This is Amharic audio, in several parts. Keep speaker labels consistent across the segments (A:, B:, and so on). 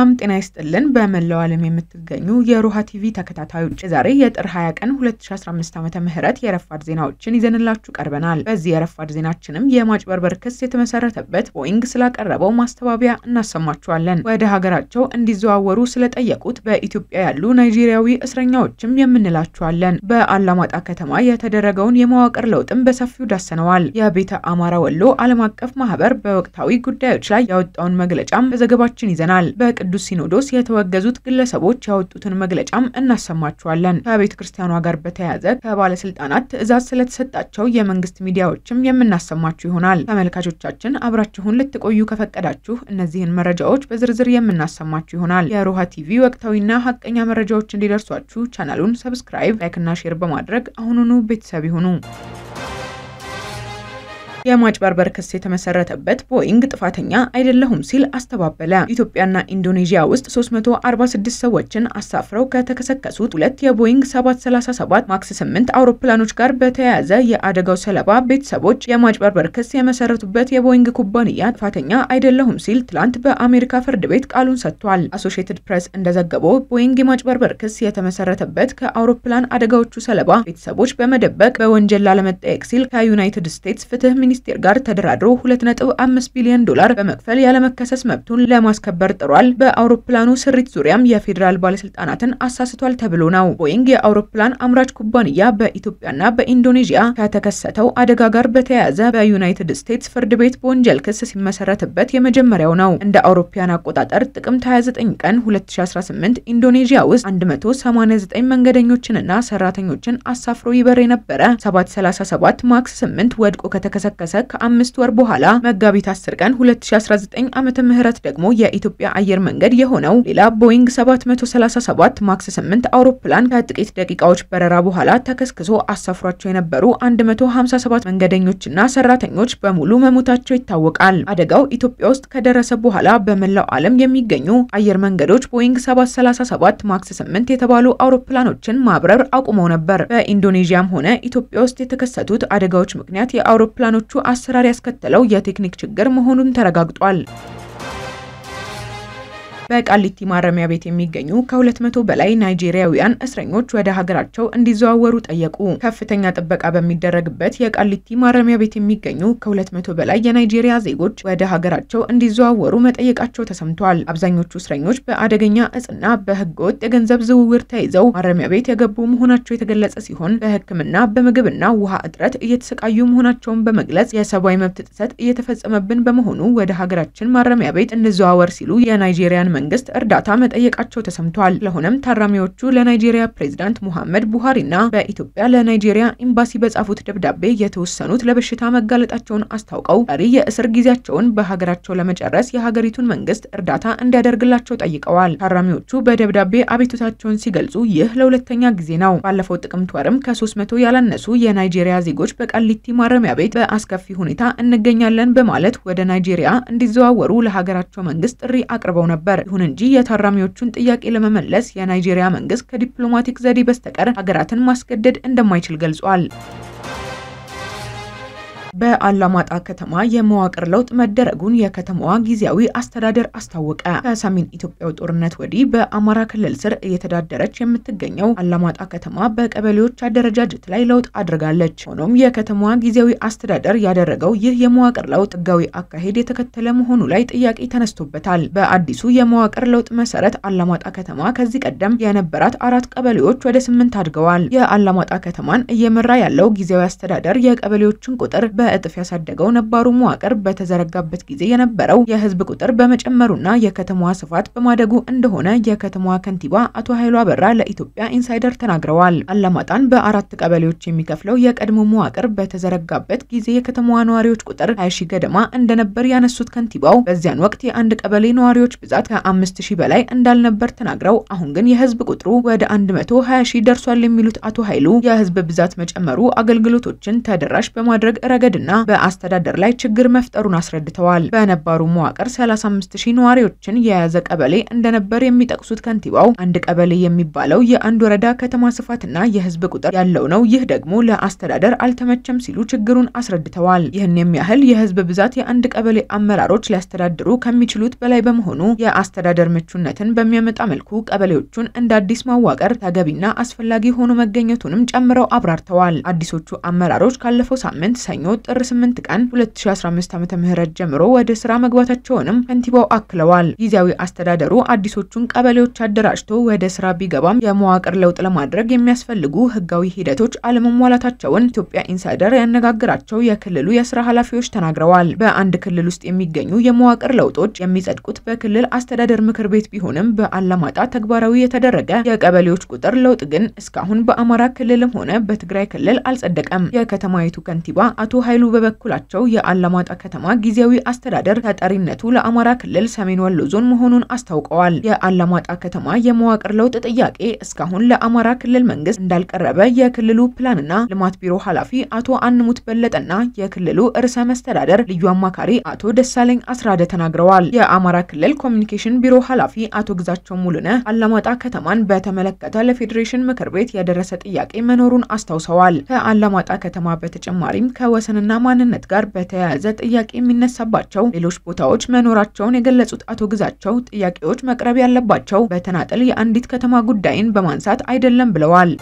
A: ሰላም ጤና ይስጥልን። በመላው ዓለም የምትገኙ የሮሃ ቲቪ ተከታታዮች የዛሬ የጥር 20 ቀን 2015 ዓ ም የረፋድ ዜናዎችን ይዘንላችሁ ቀርበናል። በዚህ የረፋድ ዜናችንም የማጭበርበር ክስ የተመሰረተበት ቦይንግ ስላቀረበው ማስተባበያ እናሰማችኋለን። ወደ ሀገራቸው እንዲዘዋወሩ ስለጠየቁት በኢትዮጵያ ያሉ ናይጄሪያዊ እስረኛዎችም የምንላችኋለን። በአላማጣ ከተማ የተደረገውን የመዋቅር ለውጥም በሰፊው ዳሰነዋል። የቤተ አማራ ወሎ ዓለም አቀፍ ማህበር በወቅታዊ ጉዳዮች ላይ ያወጣውን መግለጫም በዘገባችን ይዘናል። በቅዱስ ሲኖዶስ የተወገዙት ግለሰቦች ያወጡትን መግለጫም እናሰማችኋለን። ከቤተ ክርስቲያኗ ጋር በተያያዘ ከባለስልጣናት ትዕዛዝ ስለተሰጣቸው የመንግስት ሚዲያዎችም የምናሰማችሁ ይሆናል። ተመልካቾቻችን አብራችሁን ልትቆዩ ከፈቀዳችሁ እነዚህን መረጃዎች በዝርዝር የምናሰማችሁ ይሆናል። የሮሃ ቲቪ ወቅታዊና ሀቀኛ መረጃዎች እንዲደርሷችሁ ቻናሉን subscribe፣ like ና share በማድረግ አሁኑኑ ቤተሰብ ይሁኑ። የማጭበርበር ክስ የተመሰረተበት ቦይንግ ጥፋተኛ አይደለሁም ሲል አስተባበለ። ኢትዮጵያና ኢንዶኔዥያ ውስጥ 346 ሰዎችን አሳፍረው ከተከሰከሱት ሁለት የቦይንግ 737 ማክስ 8 አውሮፕላኖች ጋር በተያያዘ የአደጋው ሰለባ ቤተሰቦች የማጭበርበር ክስ የመሰረቱበት የቦይንግ ኩባንያ ጥፋተኛ አይደለሁም ሲል ትላንት በአሜሪካ ፍርድ ቤት ቃሉን ሰጥቷል። አሶሺየትድ ፕሬስ እንደዘገበው ቦይንግ የማጭበርበር ክስ የተመሰረተበት ከአውሮፕላን አደጋዎቹ ሰለባ ቤተሰቦች በመደበቅ በወንጀል ላለመጠየቅ ሲል ከዩናይትድ ስቴትስ ፍትህ ሚኒስቴር ጋር ተደራድሮ 2.5 ቢሊዮን ዶላር በመክፈል ያለመከሰስ መብቱን ለማስከበር ጥሯል። በአውሮፕላኑ ስሪት ዙሪያም የፌዴራል ባለስልጣናትን አሳስቷል ተብሎ ነው። ቦይንግ የአውሮፕላን አምራች ኩባንያ በኢትዮጵያና በኢንዶኔዥያ ከተከሰተው አደጋ ጋር በተያያዘ በዩናይትድ ስቴትስ ፍርድ ቤት በወንጀል ክስ ሲመሰረትበት የመጀመሪያው ነው። እንደ አውሮፓያን አቆጣጠር ጥቅምት 29 ቀን 2018 ኢንዶኔዥያ ውስጥ 189 መንገደኞችንና ሰራተኞችን አሳፍሮ ይበር የነበረ 737 ማክስ 8 ወድቆ ከተከሰከሰ ከአምስት ወር በኋላ መጋቢት 10 ቀን 2019 ዓመተ ምህረት ደግሞ የኢትዮጵያ አየር መንገድ የሆነው ሌላ ቦይንግ 737 ማክስ 8 አውሮፕላን ከጥቂት ደቂቃዎች በረራ በኋላ ተከስክሶ አሳፍሯቸው የነበሩ 157 መንገደኞችና ሰራተኞች በሙሉ መሞታቸው ይታወቃል። አደጋው ኢትዮጵያ ውስጥ ከደረሰ በኋላ በመላው ዓለም የሚገኙ አየር መንገዶች ቦይንግ 737 ማክስ 8 የተባሉ አውሮፕላኖችን ማብረር አቁመው ነበር። በኢንዶኔዥያም ሆነ ኢትዮጵያ ውስጥ የተከሰቱት አደጋዎች ምክንያት የአውሮፕላኖቹ አሰራር ያስከተለው የቴክኒክ ችግር መሆኑን ተረጋግጧል። በቃሊቲ ማረሚያ ቤት የሚገኙ ከ200 በላይ ናይጄሪያውያን እስረኞች ወደ ሀገራቸው እንዲዘዋወሩ ጠየቁ። ከፍተኛ ጥበቃ በሚደረግበት የቃሊቲ ማረሚያ ቤት የሚገኙ ከ200 በላይ የናይጄሪያ ዜጎች ወደ ሀገራቸው እንዲዘዋወሩ መጠየቃቸው ተሰምቷል። አብዛኞቹ እስረኞች በአደገኛ እጽና በህገወጥ የገንዘብ ዝውውር ተይዘው ማረሚያ ቤት የገቡ መሆናቸው የተገለጸ ሲሆን በሕክምና በምግብና ውሃ እጥረት እየተሰቃዩ መሆናቸውን በመግለጽ የሰብአዊ መብት ጥሰት እየተፈጸመብን በመሆኑ ወደ ሀገራችን ማረሚያ ቤት እንዘዋወር ሲሉ የናይጄሪያን መንግስት እርዳታ መጠየቃቸው ተሰምቷል። ስለሆነም ታራሚዎቹ ለናይጄሪያ ፕሬዝዳንት ሙሐመድ ቡሃሪና በኢትዮጵያ ለናይጄሪያ ኤምባሲ በጻፉት ደብዳቤ የተወሰኑት ለበሽታ መጋለጣቸውን አስታውቀው ቀሪ የእስር ጊዜያቸውን በሀገራቸው ለመጨረስ የሀገሪቱን መንግስት እርዳታ እንዲያደርግላቸው ጠይቀዋል። ታራሚዎቹ በደብዳቤ አቤቱታቸውን ሲገልጹ ይህ ለሁለተኛ ጊዜ ነው። ባለፈው ጥቅምት ወርም ከ300 ያላነሱ የናይጄሪያ ዜጎች በቃሊቲ ማረሚያ ቤት በአስከፊ ሁኔታ እንገኛለን በማለት ወደ ናይጄሪያ እንዲዘዋወሩ ለሀገራቸው መንግስት ጥሪ አቅርበው ነበር። ይሁን እንጂ የታራሚዎቹን ጥያቄ ለመመለስ የናይጄሪያ መንግስት ከዲፕሎማቲክ ዘዴ በስተቀር ሀገራትን ማስገደድ እንደማይችል ገልጿል። በአላማጣ ከተማ የመዋቅር ለውጥ መደረጉን የከተማዋ ጊዜያዊ አስተዳደር አስታወቀ። ከሰሜን ኢትዮጵያው ጦርነት ወዲህ በአማራ ክልል ስር እየተዳደረች የምትገኘው አላማጣ ከተማ በቀበሌዎች አደረጃጀት ላይ ለውጥ አድርጋለች። ሆኖም የከተማዋ ጊዜያዊ አስተዳደር ያደረገው ይህ የመዋቅር ለውጥ ህጋዊ አካሄድ የተከተለ መሆኑ ላይ ጥያቄ ተነስቶበታል። በአዲሱ የመዋቅር ለውጥ መሰረት አላማጣ ከተማ ከዚህ ቀደም የነበራት አራት ቀበሌዎች ወደ ስምንት አድገዋል። የአላማጣ ከተማን እየመራ ያለው ጊዜያዊ አስተዳደር የቀበሌዎችን ቁጥር በእጥፍ ያሳደገው ነባሩ መዋቅር በተዘረጋበት ጊዜ የነበረው የህዝብ ቁጥር በመጨመሩና የከተማዋ ስፋት በማደጉ እንደሆነ የከተማዋ ከንቲባ አቶ ኃይሉ አበራ ለኢትዮጵያ ኢንሳይደር ተናግረዋል። አላማጣን በአራት ቀበሌዎች የሚከፍለው የቀድሞ መዋቅር በተዘረጋበት ጊዜ የከተማዋ ነዋሪዎች ቁጥር 20 ሺህ ገደማ እንደነበር ያነሱት ከንቲባው በዚያን ወቅት የአንድ ቀበሌ ነዋሪዎች ብዛት ከአምስት ሺህ በላይ እንዳልነበር ተናግረው አሁን ግን የህዝብ ቁጥሩ ወደ 120 ሺህ ደርሷል የሚሉት አቶ ኃይሉ የህዝብ ብዛት መጨመሩ አገልግሎቶችን ተደራሽ በማድረግ ረገድ በመንገድና በአስተዳደር ላይ ችግር መፍጠሩን አስረድተዋል። በነባሩ መዋቅር 35 ሺህ ነዋሪዎችን የያዘ ቀበሌ እንደነበር የሚጠቅሱት ከንቲባው አንድ ቀበሌ የሚባለው የአንድ ወረዳ ከተማ ስፋትና የህዝብ ቁጥር ያለው ነው። ይህ ደግሞ ለአስተዳደር አልተመቸም ሲሉ ችግሩን አስረድተዋል። ይህን የሚያህል የህዝብ ብዛት የአንድ ቀበሌ አመራሮች ሊያስተዳድሩ ከሚችሉት በላይ በመሆኑ የአስተዳደር ምቹነትን በሚያመጣ መልኩ ቀበሌዎቹን እንደ አዲስ ማዋቀር ተገቢና አስፈላጊ ሆኖ መገኘቱንም ጨምረው አብራርተዋል። አዲሶቹ አመራሮች ካለፈው ሳምንት ሰኞ ጥር 8 ቀን 2015 ዓ.ም ጀምሮ ወደ ስራ መግባታቸውንም ከንቲባው አክለዋል። ጊዜያዊ አስተዳደሩ አዲሶቹን ቀበሌዎች አደራጅቶ ወደ ስራ ቢገባም የመዋቅር ለውጥ ለማድረግ የሚያስፈልጉ ህጋዊ ሂደቶች አለመሟላታቸውን ኢትዮጵያ ኢንሳይደር ያነጋግራቸው የክልሉ የስራ ኃላፊዎች ተናግረዋል። በአንድ ክልል ውስጥ የሚገኙ የመዋቅር ለውጦች የሚጸድቁት በክልል አስተዳደር ምክር ቤት ቢሆንም በአላማጣ ተግባራዊ የተደረገ የቀበሌዎች ቁጥር ለውጥ ግን እስካሁን በአማራ ክልልም ሆነ በትግራይ ክልል አልጸደቀም። የከተማይቱ ከንቲባ አቶ ኃይሉ በበኩላቸው የአላማጣ ከተማ ጊዜያዊ አስተዳደር ተጠሪነቱ ለአማራ ክልል ሰሜን ወሎ ዞን መሆኑን አስታውቀዋል። የአላማጣ ከተማ የመዋቅር ለውጥ ጥያቄ እስካሁን ለአማራ ክልል መንግስት እንዳልቀረበ የክልሉ ፕላንና ልማት ቢሮ ኃላፊ አቶ አንሙት በለጠና የክልሉ ርዕሰ መስተዳደር ልዩ አማካሪ አቶ ደሳለኝ አስራደ ተናግረዋል። የአማራ ክልል ኮሚኒኬሽን ቢሮ ኃላፊ አቶ ግዛቸው ሙሉነህ አላማጣ ከተማን በተመለከተ ለፌዴሬሽን ምክር ቤት የደረሰ ጥያቄ መኖሩን አስታውሰዋል። ከአላማጣ ከተማ በተጨማሪም ከወሰንና ማንነት ጋር በተያያዘ ጥያቄ የሚነሳባቸው ሌሎች ቦታዎች መኖራቸውን የገለጹት አቶ ግዛቸው ጥያቄዎች መቅረብ ያለባቸው በተናጠል የአንዲት ከተማ ጉዳይን በማንሳት አይደለም ብለዋል።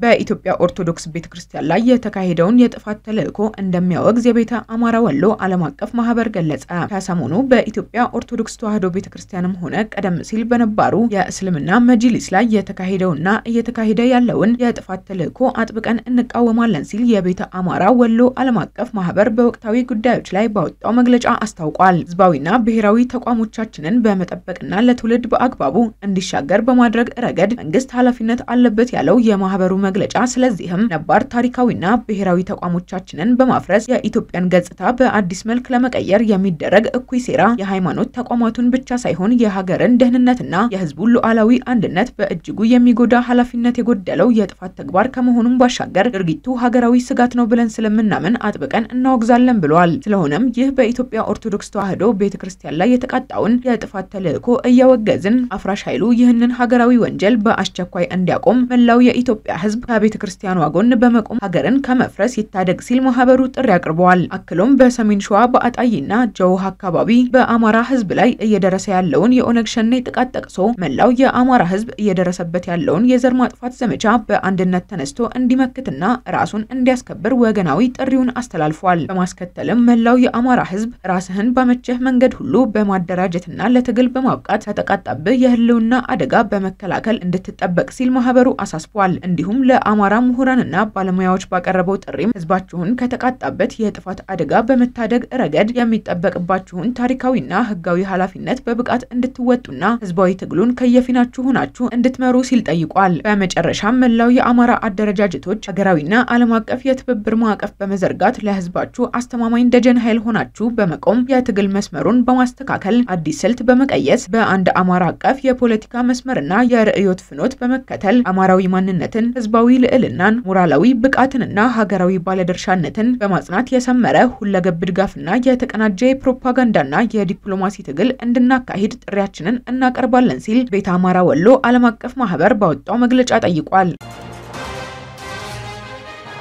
A: በኢትዮጵያ ኦርቶዶክስ ቤተ ክርስቲያን ላይ የተካሄደውን የጥፋት ተልዕኮ እንደሚያወግዝ የቤተ አማራ ወሎ ዓለም አቀፍ ማህበር ገለጸ። ከሰሞኑ በኢትዮጵያ ኦርቶዶክስ ተዋሕዶ ቤተ ክርስቲያንም ሆነ ቀደም ሲል በነባሩ የእስልምና መጅሊስ ላይ የተካሄደውና እየተካሄደ ያለውን የጥፋት ተልዕኮ አጥብቀን እንቃወማለን ሲል የቤተ አማራ ወሎ ዓለም አቀፍ ማህበር በወቅታዊ ጉዳዮች ላይ ባወጣው መግለጫ አስታውቋል። ህዝባዊና ብሔራዊ ተቋሞቻችንን በመጠበቅና ለትውልድ በአግባቡ እንዲሻገር በማድረግ ረገድ መንግስት ኃላፊነት አለበት ያለው የማህበሩ መግለጫ ስለዚህም ነባር ታሪካዊና ብሔራዊ ተቋሞቻችንን በማፍረስ የኢትዮጵያን ገጽታ በአዲስ መልክ ለመቀየር የሚደረግ እኩይ ሴራ የሃይማኖት ተቋማቱን ብቻ ሳይሆን የሀገርን ደህንነትና የህዝቡን ሉዓላዊ አንድነት በእጅጉ የሚጎዳ ኃላፊነት የጎደለው የጥፋት ተግባር ከመሆኑም ባሻገር ድርጊቱ ሀገራዊ ስጋት ነው ብለን ስለምናምን አጥብቀን እናወግዛለን ብለዋል። ስለሆነም ይህ በኢትዮጵያ ኦርቶዶክስ ተዋሕዶ ቤተ ክርስቲያን ላይ የተቃጣውን የጥፋት ተልዕኮ እያወገዝን አፍራሽ ኃይሉ ይህንን ሀገራዊ ወንጀል በአስቸኳይ እንዲያቆም መላው የኢትዮጵያ ህዝብ ከቤተ ክርስቲያኗ ጎን በመቆም ሀገርን ከመፍረስ ይታደግ ሲል ማህበሩ ጥሪ አቅርበዋል። አክሎም በሰሜን ሸዋ በአጣይና ጀውሃ አካባቢ በአማራ ህዝብ ላይ እየደረሰ ያለውን የኦነግ ሸኔ ጥቃት ጠቅሶ መላው የአማራ ህዝብ እየደረሰበት ያለውን የዘር ማጥፋት ዘመቻ በአንድነት ተነስቶ እንዲመክትና ራሱን እንዲያስከብር ወገናዊ ጥሪውን አስተላልፏል። በማስከተልም መላው የአማራ ህዝብ ራስህን ባመቸህ መንገድ ሁሉ በማደራጀትና ለትግል በማብቃት ከተቃጣብህ የህልውና አደጋ በመከላከል እንድትጠበቅ ሲል ማህበሩ አሳስቧል። እንዲሁም ለአማራ ምሁራንና ባለሙያዎች ባቀረበው ጥሪም ህዝባችሁን ከተቃጣበት የጥፋት አደጋ በመታደግ ረገድ የሚጠበቅባችሁን ታሪካዊና ህጋዊ ኃላፊነት በብቃት እንድትወጡና ህዝባዊ ትግሉን ከየፊናችሁ ሆናችሁ እንድትመሩ ሲል ጠይቋል። በመጨረሻም መላው የአማራ አደረጃጀቶች ሀገራዊና ዓለም አቀፍ የትብብር ማዕቀፍ በመዘርጋት ለህዝባችሁ አስተማማኝ ደጀን ኃይል ሆናችሁ በመቆም የትግል መስመሩን በማስተካከል አዲስ ስልት በመቀየስ በአንድ አማራ አቀፍ የፖለቲካ መስመርና የርዕዮት ፍኖት በመከተል አማራዊ ማንነትን ህዝባዊ ልዕልናን፣ ሞራላዊ ብቃትንና ሀገራዊ ባለድርሻነትን በማጽናት የሰመረ ሁለገብ ድጋፍና የተቀናጀ የፕሮፓጋንዳና የዲፕሎማሲ ትግል እንድናካሂድ ጥሪያችንን እናቀርባለን ሲል ቤተ አማራ ወሎ ዓለም አቀፍ ማህበር ባወጣው መግለጫ ጠይቋል።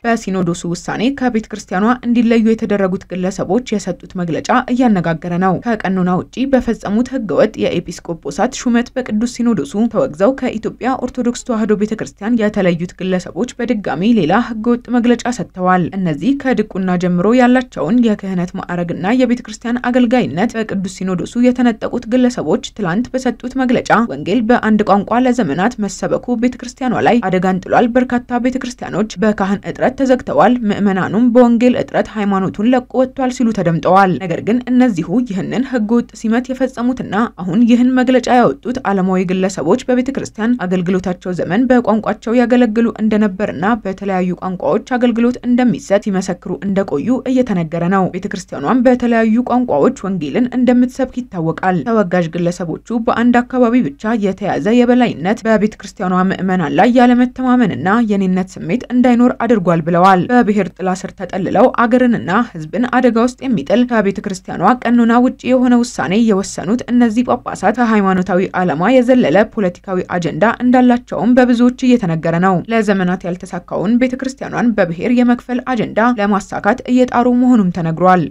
A: በሲኖዶሱ ውሳኔ ከቤተ ክርስቲያኗ እንዲለዩ የተደረጉት ግለሰቦች የሰጡት መግለጫ እያነጋገረ ነው። ከቀኖና ውጪ በፈጸሙት ህገወጥ የኤጲስቆጶሳት ሹመት በቅዱስ ሲኖዶሱ ተወግዘው ከኢትዮጵያ ኦርቶዶክስ ተዋሕዶ ቤተ ክርስቲያን የተለዩት ግለሰቦች በድጋሚ ሌላ ህገወጥ መግለጫ ሰጥተዋል። እነዚህ ከድቁና ጀምሮ ያላቸውን የክህነት ማዕረግና የቤተ ክርስቲያን አገልጋይነት በቅዱስ ሲኖዶሱ የተነጠቁት ግለሰቦች ትላንት በሰጡት መግለጫ ወንጌል በአንድ ቋንቋ ለዘመናት መሰበኩ ቤተ ክርስቲያኗ ላይ አደጋን ጥሏል። በርካታ ቤተ ክርስቲያኖች በካህን እጥረት ተዘግተዋል። ምዕመናኑም በወንጌል እጥረት ሃይማኖቱን ለቆ ወጥቷል ሲሉ ተደምጠዋል። ነገር ግን እነዚሁ ይህንን ህገወጥ ሲመት የፈጸሙትና አሁን ይህን መግለጫ ያወጡት ዓለማዊ ግለሰቦች በቤተ ክርስቲያን አገልግሎታቸው ዘመን በቋንቋቸው ያገለግሉ እንደነበርና በተለያዩ ቋንቋዎች አገልግሎት እንደሚሰጥ ሲመሰክሩ እንደቆዩ እየተነገረ ነው። ቤተ ክርስቲያኗም በተለያዩ ቋንቋዎች ወንጌልን እንደምትሰብክ ይታወቃል። ተወጋዥ ግለሰቦቹ በአንድ አካባቢ ብቻ የተያዘ የበላይነት በቤተ ክርስቲያኗ ምዕመናን ላይ ያለመተማመንና የኔነት ስሜት እንዳይኖር አድርጓል ብለዋል። በብሔር ጥላ ስር ተጠልለው አገርንና ሕዝብን አደጋ ውስጥ የሚጥል ከቤተ ክርስቲያኗ ቀኖና ውጭ የሆነ ውሳኔ የወሰኑት እነዚህ ጳጳሳት ከሃይማኖታዊ ዓላማ የዘለለ ፖለቲካዊ አጀንዳ እንዳላቸውም በብዙዎች እየተነገረ ነው። ለዘመናት ያልተሳካውን ቤተ ክርስቲያኗን በብሔር የመክፈል አጀንዳ ለማሳካት እየጣሩ መሆኑም ተነግሯል።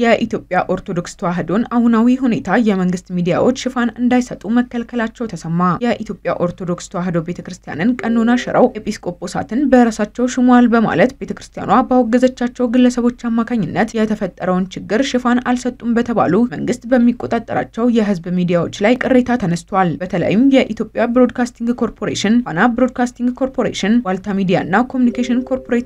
A: የኢትዮጵያ ኦርቶዶክስ ተዋሕዶን አሁናዊ ሁኔታ የመንግስት ሚዲያዎች ሽፋን እንዳይሰጡ መከልከላቸው ተሰማ። የኢትዮጵያ ኦርቶዶክስ ተዋሕዶ ቤተ ክርስቲያንን ቀኖና ሽረው ኤጲስቆጶሳትን በራሳቸው ሽሟል በማለት ቤተ ክርስቲያኗ ባወገዘቻቸው ግለሰቦች አማካኝነት የተፈጠረውን ችግር ሽፋን አልሰጡም በተባሉ መንግስት በሚቆጣጠራቸው የህዝብ ሚዲያዎች ላይ ቅሬታ ተነስቷል። በተለይም የኢትዮጵያ ብሮድካስቲንግ ኮርፖሬሽን፣ ፋና ብሮድካስቲንግ ኮርፖሬሽን፣ ዋልታ ሚዲያ እና ኮሚኒኬሽን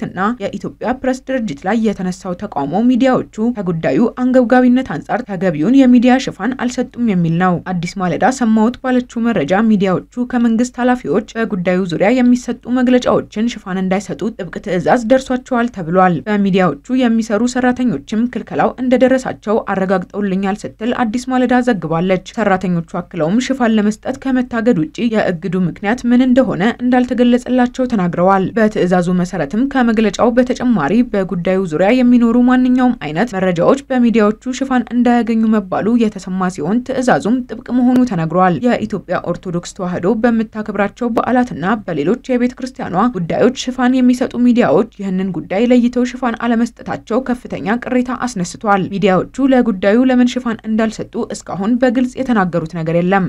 A: እና የኢትዮጵያ ፕሬስ ድርጅት ላይ የተነሳው ተቃውሞ ሚዲያዎቹ ከጉዳዩ አንገብጋቢነት አንጻር ተገቢውን የሚዲያ ሽፋን አልሰጡም የሚል ነው። አዲስ ማለዳ ሰማሁት ባለችው መረጃ ሚዲያዎቹ ከመንግስት ኃላፊዎች በጉዳዩ ዙሪያ የሚሰጡ መግለጫዎችን ሽፋን እንዳይሰጡ ጥብቅ ትዕዛዝ ደርሷቸዋል ተብሏል። በሚዲያዎቹ የሚሰሩ ሰራተኞችም ክልከላው እንደደረሳቸው አረጋግጠውልኛል ስትል አዲስ ማለዳ ዘግባለች። ሰራተኞቹ አክለውም ሽፋን ለመስጠት ከመታገድ ውጭ የእግዱ ምክንያት ምን እንደሆነ እንዳልተገለጸላቸው ተናግረዋል። በትዕዛዙ መሰረትም ከመግለጫው በተጨማሪ በጉዳዩ ዙሪያ የሚኖሩ ማንኛውም አይነት መረጃዎች በሚዲያዎቹ ሽፋን እንዳያገኙ መባሉ የተሰማ ሲሆን ትዕዛዙም ጥብቅ መሆኑ ተነግሯል። የኢትዮጵያ ኦርቶዶክስ ተዋሕዶ በምታከብራቸው በዓላትና በሌሎች የቤተ ክርስቲያኗ ጉዳዮች ሽፋን የሚሰጡ ሚዲያዎች ይህንን ጉዳይ ለይተው ሽፋን አለመስጠታቸው ከፍተኛ ቅሬታ አስነስቷል። ሚዲያዎቹ ለጉዳዩ ለምን ሽፋን እንዳልሰጡ እስካሁን በግልጽ የተናገሩት ነገር የለም።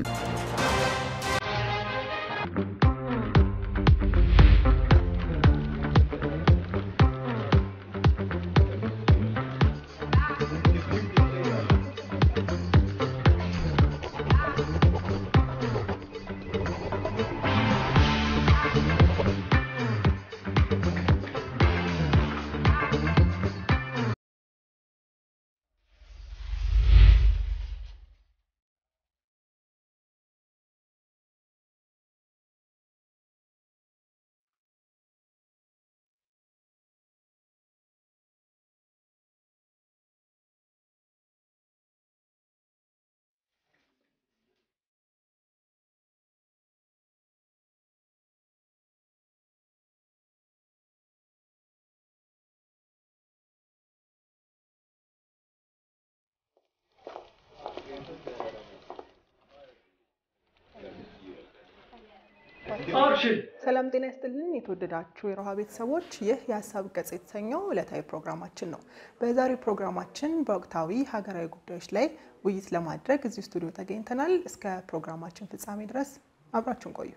B: ሰላም ጤና ይስጥልን። የተወደዳችሁ የሮሃ ቤተሰቦች፣ ይህ የሀሳብ ገጽ የተሰኘው ዕለታዊ ፕሮግራማችን ነው። በዛሬው ፕሮግራማችን በወቅታዊ ሀገራዊ ጉዳዮች ላይ ውይይት ለማድረግ እዚህ ስቱዲዮ ተገኝተናል። እስከ ፕሮግራማችን ፍጻሜ ድረስ አብራችሁን ቆዩ።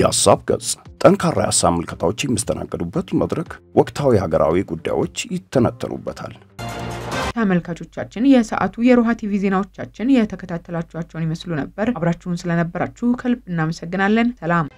C: የሀሳብ ገጽ ጠንካራ የሀሳብ ምልከታዎች የሚስተናገዱበት መድረክ፣ ወቅታዊ ሀገራዊ ጉዳዮች ይተነተኑበታል።
A: ተመልካቾቻችን የሰዓቱ የሮሃ ቲቪ ዜናዎቻችን የተከታተላችኋቸውን ይመስሉ ነበር። አብራችሁን ስለነበራችሁ ከልብ እናመሰግናለን። ሰላም